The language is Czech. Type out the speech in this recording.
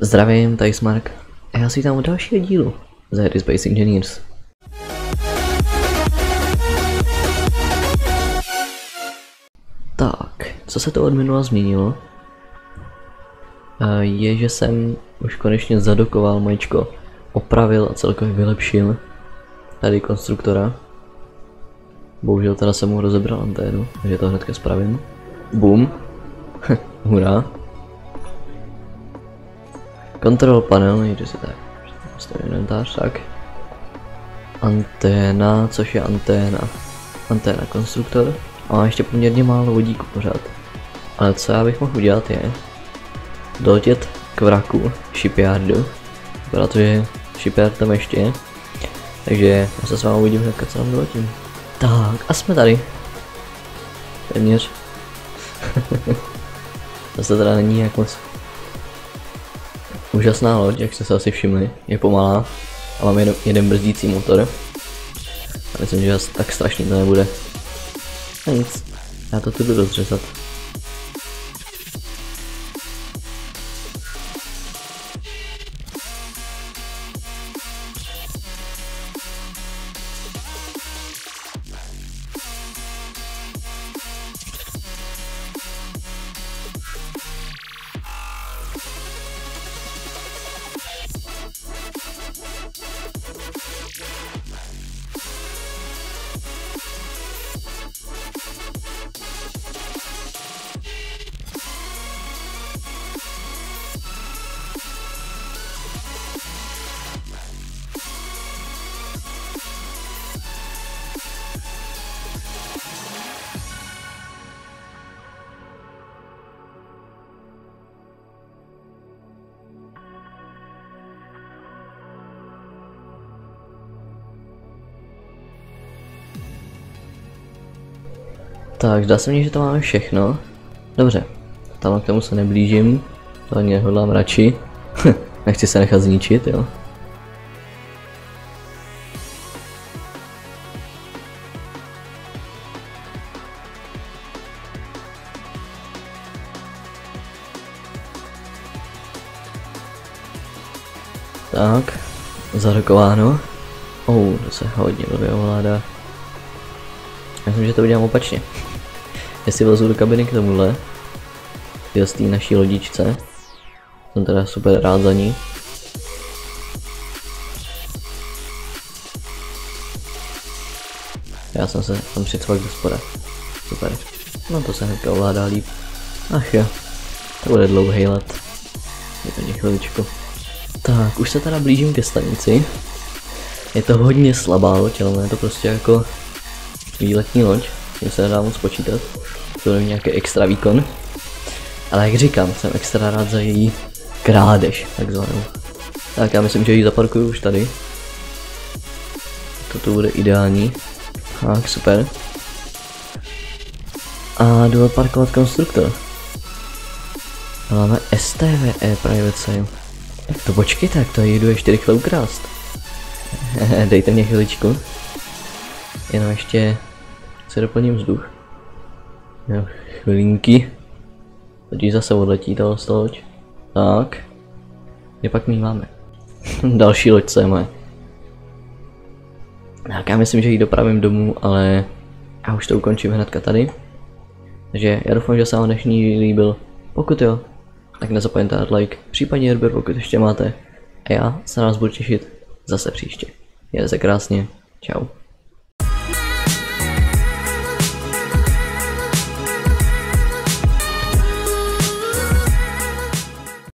Zdravím, tady Smark. A já si tam u dalšího dílu z hry Space Engineers. Tak, co se to od minula změnilo? Eh, Je, že jsem už konečně zadokoval maličko, opravil a celkově vylepšil tady konstruktora. Bohužel teda jsem mu rozebral anténu, takže to hnedka spravím. Boom. Hurá. Control panel, nejde si tak. Stavím inventář, tak. Anténa, což je anténa. Anténa konstruktor. A má ještě poměrně málo vodíku pořád. Ale co já bych mohl udělat je doletět k vraku shipyardu, protože shipyard tam ještě je. Takže já se s vámi uvidím hnedka co tam doletím. Tak a jsme tady. Téměř. Zase teda není jak moc úžasná loď, jak jste se asi všimli. Je pomalá a mám jeden, jeden brzdící motor. A myslím, že tak strašný to nebude. A nic, já to tu jdu rozřezat. Tak, zdá se mně, že to máme všechno. Dobře, tam k tomu se neblížím, to ani nehodlám radši. Nechci se nechat zničit, jo. Tak, zarokováno. Oh, to se hodně blbě ovládá. Já myslím, že to udělám opačně. Jestli vlezu do kabiny k tomuhle, jo, z té naší lodičce, jsem teda super rád za ní. Já jsem se tam přicvak do spoda. Super. No to se hnedka ovládá líp. Ach jo, to bude dlouhý let. Je to chviličku. Tak, už se teda blížím ke stanici. Je to hodně slabá loď, ale je to prostě jako výletní loď, tím se nedá moc počítat, to není nějaký extra výkon. Ale jak říkám, jsem extra rád za její krádež, takzvanou. Tak já myslím, že ji zaparkuju už tady. Toto bude ideální. Tak, super. A jdu parkovat konstruktor. Máme STVE Private Sale. To počkejte, tak to jedu ještě rychle ukrást. Dejte mě chviličku. Jenom ještě si doplním vzduch. Jo, chvilinky. Teď zase odletí toho loď. Tak. Kde pak my máme? Další loď se moje. Tak já myslím, že ji dopravím domů, ale já už to ukončím hnedka tady. Takže já doufám, že se vám dnešní líbil. Pokud jo, tak nezapomeňte dát like, případně odběr, pokud ještě máte. A já se nás budu těšit zase příště. Mějte se krásně. Čau.